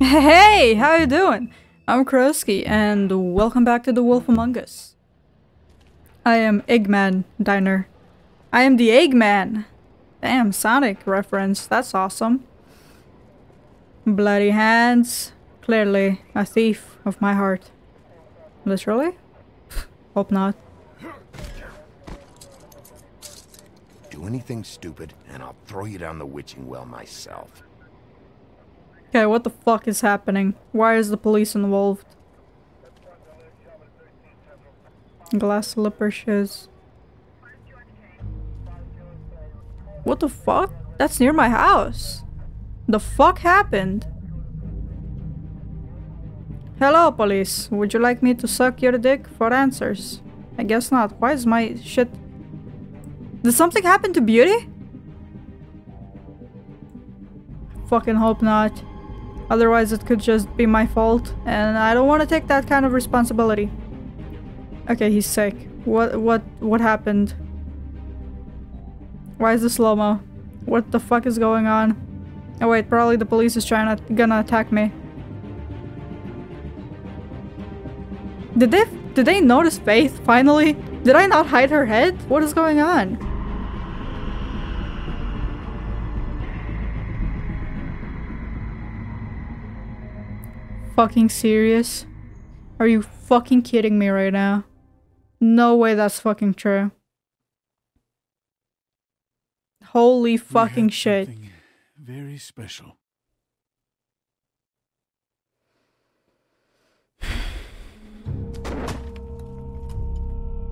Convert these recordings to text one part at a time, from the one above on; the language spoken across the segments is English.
Hey, how you doing? I'm Crowzski, and welcome back to The Wolf Among Us. I am Eggman Diner. I am the Eggman! Damn, Sonic reference, that's awesome. Bloody hands. Clearly, a thief of my heart. Literally? Hope not. Anything stupid, and I'll throw you down the witching well myself. Okay, what the fuck is happening? Why is the police involved? Glass slipper shoes. What the fuck? That's near my house. The fuck happened? Hello, police. Would you like me to suck your dick for answers? I guess not. Why is my shit... Did something happen to Beauty? Fucking hope not. Otherwise it could just be my fault, and I don't want to take that kind of responsibility. Okay, he's sick. What what what happened? Why is the slow-mo? What the fuck is going on? Oh wait, probably the police is trying to gonna attack me. Did they did they notice Faith finally? Did I not hide her head? What is going on? Fucking serious? Are you fucking kidding me right now? No way that's fucking true. Holy fucking shit. Very special.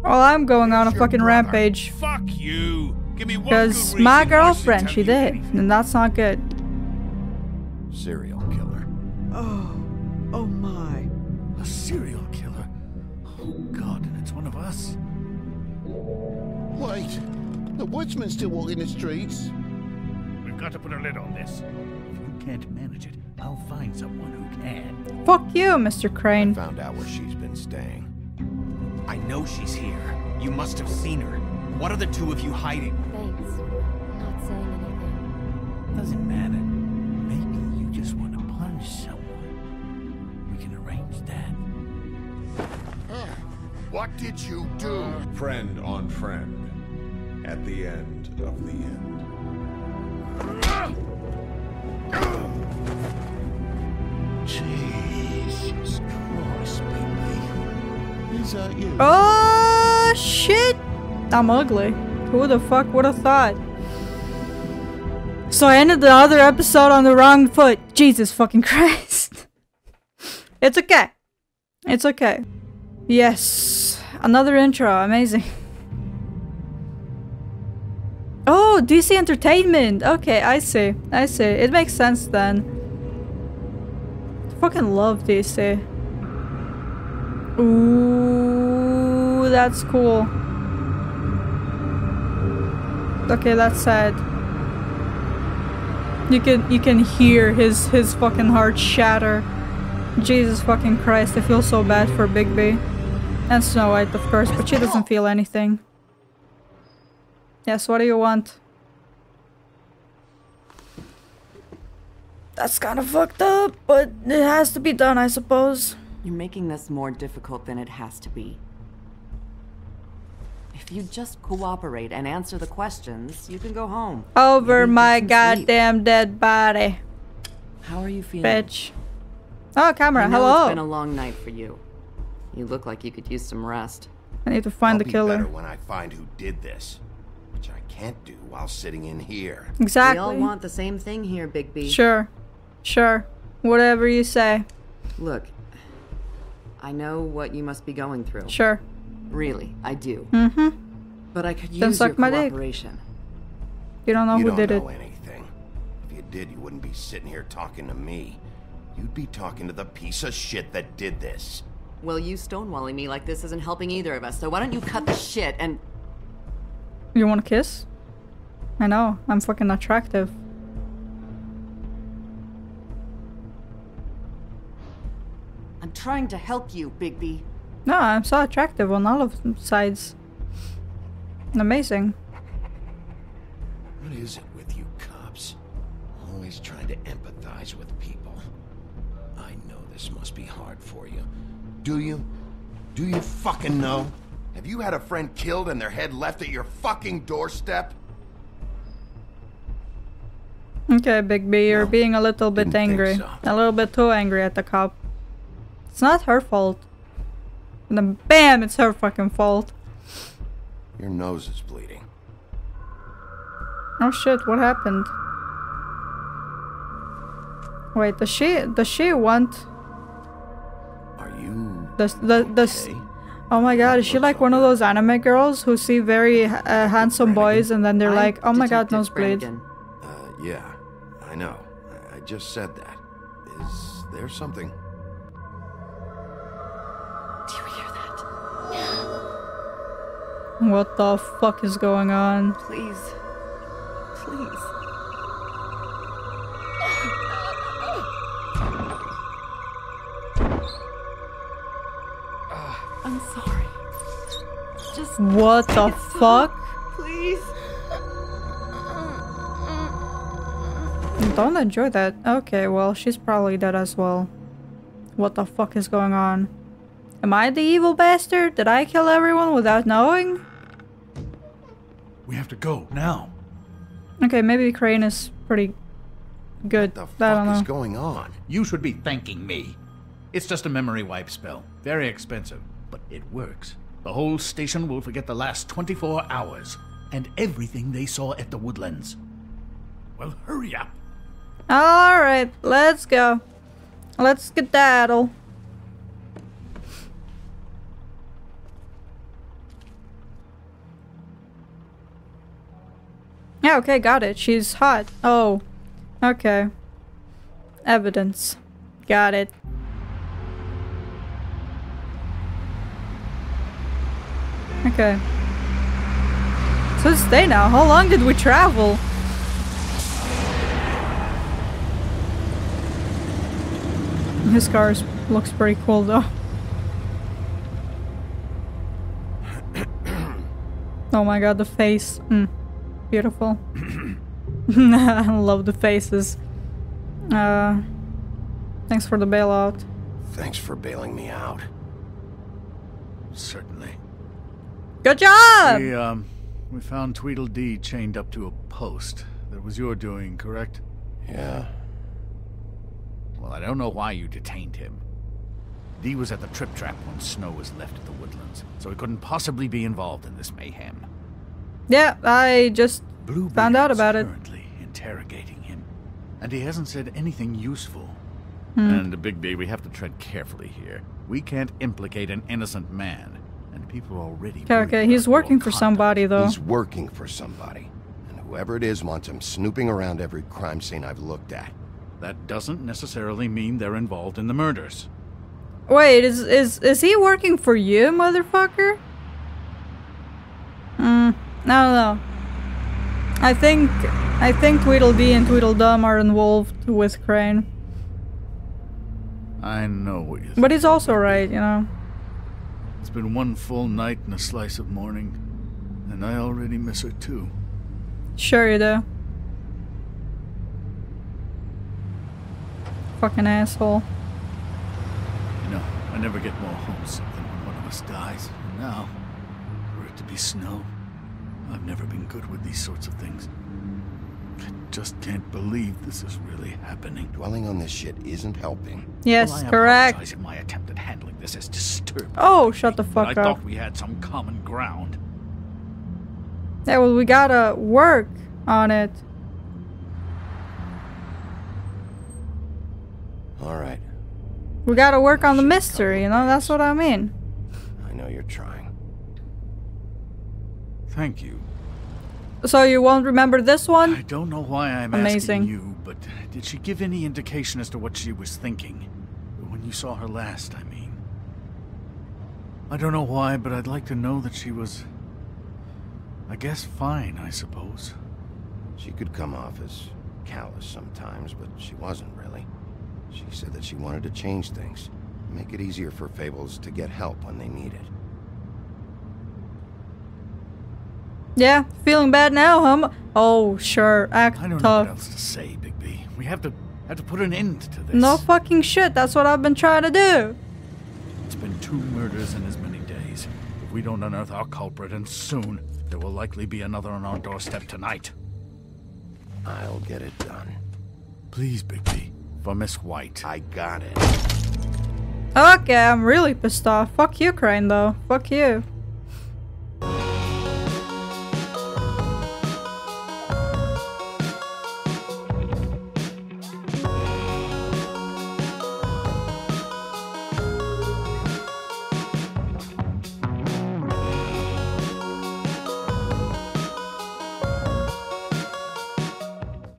Well, I'm going on a fucking rampage. Fuck you! Give me one Because my reason I should girlfriend, she did. anything. And that's not good. Serial killer. Oh, oh my. A serial killer? Oh god, and it's one of us? Wait, the woodsman's still walking the streets. We've got to put a lid on this. If you can't manage it, I'll find someone who can. Fuck you, Mr. Crane. Found out where she's been staying. I know she's here. You must have seen her. What are the two of you hiding? Thanks. Not saying anything. Doesn't matter. What did you do? friend on friend at the end of the end. Jesus Christ, baby. Is that you? Oh shit! I'm ugly. Who the fuck would have thought? So I ended the other episode on the wrong foot. Jesus fucking Christ. It's okay. It's okay. Yes. Another intro. Amazing. Oh, DC Entertainment. Okay, I see. I see. It makes sense then. Fucking love DC. Ooh, that's cool. Okay, that's sad. You can you can hear his his fucking heart shatter. Jesus fucking Christ, I feel so bad for Big Bigby. And Snow White, of course, but she doesn't feel anything. Yes, what do you want? That's kind of fucked up, but it has to be done, I suppose. You're making this more difficult than it has to be. If you just cooperate and answer the questions, you can go home. Over Maybe my some sleep. goddamn dead body, How are you feeling? bitch. Oh, camera, I know hello. It's been a long night for you. You look like you could use some rest. I need to find I'll the be killer. better when I find who did this, which I can't do while sitting in here. Exactly. We all want the same thing here, Big B. Sure. Sure. Whatever you say. Look, I know what you must be going through. Sure. Really, I do. Mm-hmm. But I could Then use suck your my dick. cooperation. You don't know you who don't did know it. anything. If you did, you wouldn't be sitting here talking to me. You'd be talking to the piece of shit that did this. Well, you stonewalling me like this isn't helping either of us, so why don't you cut the shit and. You want to kiss? I know. I'm fucking attractive. I'm trying to help you, Bigby. No, I'm so attractive on all of sides. Amazing. What is it with you cops? Always Always trying to empathize with people. I know this must be hard for you. Do you? Do you fucking know? Have you had a friend killed and their head left at your fucking doorstep? Okay, Big B, you're No, being a little bit angry. so. A little bit too angry at the cop. It's not her fault. And then BAM! It's her fucking fault. Your nose is bleeding. Oh shit, what happened? Wait, does she does she want you does the okay? Oh my god, is she like one of those anime girls who see very uh, handsome boys and then they're I'm like, "Oh my god, Detective nosebleed." Brannigan. Uh, yeah, I know. I- I just said that. Is there something? Do you hear that? What the fuck is going on? Please. Please. Sorry. Just What the It's fuck? please. Don't enjoy that. Okay, well, she's probably dead as well. What the fuck is going on? Am I the evil bastard? Did I kill everyone without knowing? We have to go now. Okay, maybe Crane is pretty good. What the I don't fuck know. is going on? You should be thanking me. It's just a memory wipe spell. Very expensive, but it works. The whole station will forget the last 24 hours and everything they saw at the woodlands. Well, hurry up. Alright, let's go. Let's skedaddle. Yeah, okay, got it. She's hot. Oh, okay. Evidence. Got it. Okay. So stay now. How long did we travel? His car is- looks pretty cool though. oh my god, the face. Mm. Beautiful. I love the faces. Uh, thanks for the bailout. Thanks for bailing me out. Certainly. Good job! We, um, we found Tweedledee chained up to a post. That was your doing, correct? Yeah. Well, I don't know why you detained him. Dee was at the trip trap when Snow was left at the woodlands, so he couldn't possibly be involved in this mayhem. Yeah, I just Bluebeard's Found out about it. currently interrogating him, and he hasn't said anything useful. Hmm. And Big B, we have to tread carefully here. We can't implicate an innocent man, and people are already. Okay, okay, he's working for conduct. somebody though. He's working for somebody. And whoever it is wants him snooping around every crime scene I've looked at. That doesn't necessarily mean they're involved in the murders. Wait, is is is he working for you, motherfucker? Hmm. I don't know. I think I think Tweedledee and Tweedledum are involved with Crane, I know what you. but he's also right, you know. It's been one full night and a slice of morning, and I already miss her too. Sure you do. Fucking asshole. You know, I never get more homesick than when one of us dies. And now, for it to be snow, I've never been good with these sorts of things. I just can't believe this is really happening. Dwelling on this shit isn't helping. Yes, Well, I correct. my attempt at handling this is disturbing. Oh, shut the but fuck I up. thought we had some common ground. Yeah, well, we gotta work on it. All right. We gotta work on the mystery, you know? That's what I mean. I know you're trying. Thank you. So you won't remember this one? I don't know why I'm Amazing. asking you, but did she give any indication as to what she was thinking? When you saw her last, I mean. I don't know why, but I'd like to know that she was. I guess fine, I suppose. She could come off as callous sometimes, but she wasn't really. She said that she wanted to change things, make it easier for Fables to get help when they need it. Yeah, feeling bad now, huh? Oh, sure. Act I don't know what else to say, Bigby. Bigby. We have to have to put an end to this. No fucking shit. That's what I've been trying to do. It's been two murders in as many days. If we don't unearth our culprit, and soon, there will likely be another on our doorstep tonight. I'll get it done. Please, Bigby. For Miss White. I got it. Okay, I'm really pissed off. Fuck you, Crane, though. Fuck you.